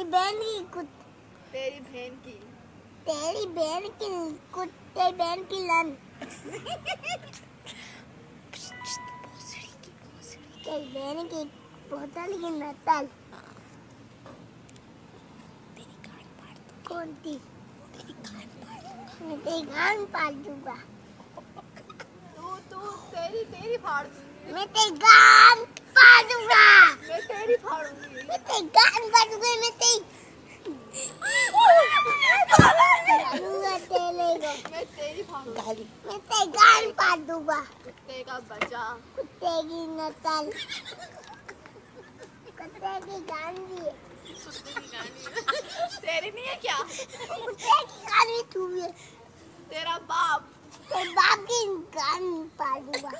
तेरी बहन की कुत तेरी बहन की। तेरी बहन की कुत तेरी बहन की लन। तेरी बहन की बोतल की नतल कौन थी मैं तेरी कान पाल दूँगा। तू तू तेरी तेरी फाड़ मैं तेरी कान पाल दूँगा। मैं तेरी फाड़ूँगी मैं तेरी कान पाल मैं तेरी मैं तेरी फाड़ूँगी मैं तेरी कान पाल दूँगा कुत्ते का बच्चा कुत्ते की नस्ल कुत्ते की है कुत्ते की गाली तेरी नहीं है क्या? कुत्ते की गांधी तू भी तेरा बाप। तेरे बाप की कान पाल दूँगा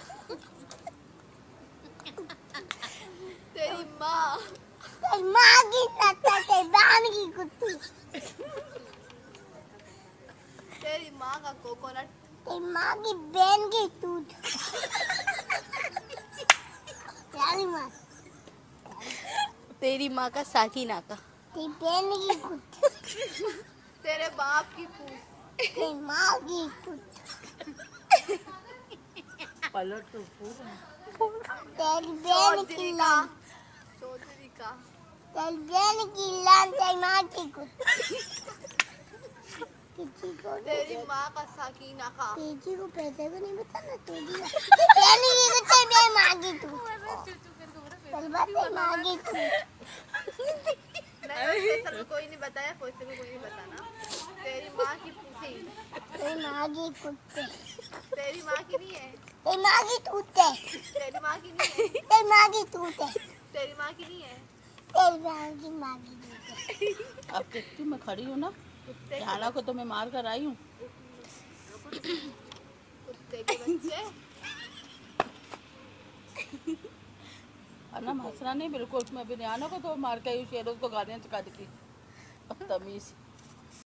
तेरी माँ तेरी माँ की नस्ल तेरी बहन की कुत्ती तेरी माँ का कोकोनट तेरी माँ की बहन की दूध तेरी माँ तेरी माँ का साकिना का तेरी बहन की कुत्ती तेरे बाप की पूछ तेरी माँ की कुत्ती तेरी बहन की चौधरी का लान चौधरी का तेरी बहन की लान तेरी माँ की को तेरी माँ का साकीना का तेज़ी को पैसे को नहीं बताना तेज़ी को तेरी की कुत्ते बे मांगी तू चल बात तेरी मांगी तू नहीं कोई नहीं बताया को कोई नहीं बताना तेरी माँ की पूछी तेरी मांगी कुत्ते तेरी माँ की नहीं है तेरी मांगी तूते तेरी माँ की नहीं है तेरी मांगी तूते तेरी माँ की नहीं है अब देखती मैं खड़ी हूँ ना। झाड़ा को तो मैं मार कर आई हूँ। अन्ना हंसना नहीं, बिल्कुल मैं बिरयाना को तो मार के आई हूँ, शेरों को गालियाँ चुका दी तमीज